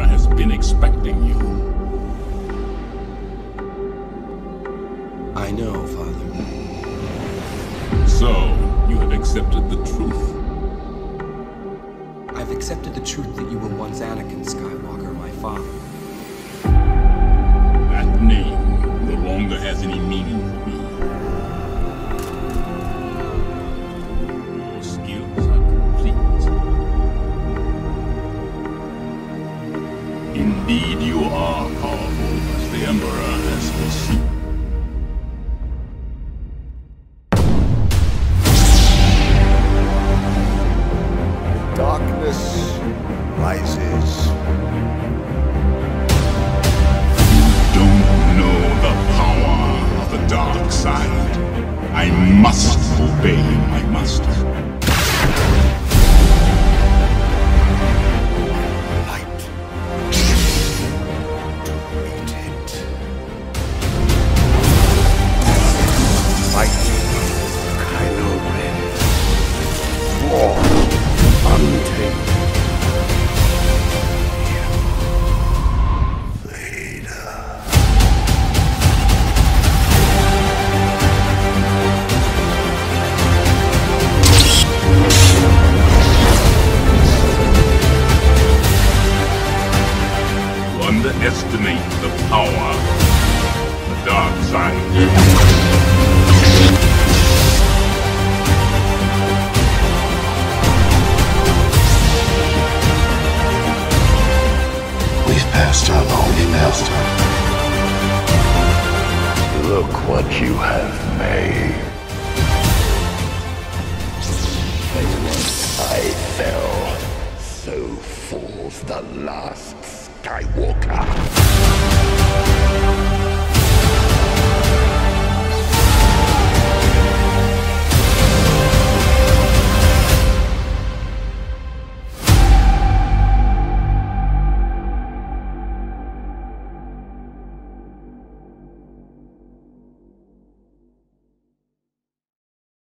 Emperor has been expecting you. I know, Father. So, you have accepted the truth. I've accepted the truth that you were once Anakin Skywalker, my father. Indeed, you are powerful, as the Emperor has foreseen. Darkness rises. You don't know the power of the dark side. I must underestimate the power of the dark side. We've passed our lonely master. Look what you have made. Once I fell, so falls the last Skywalker.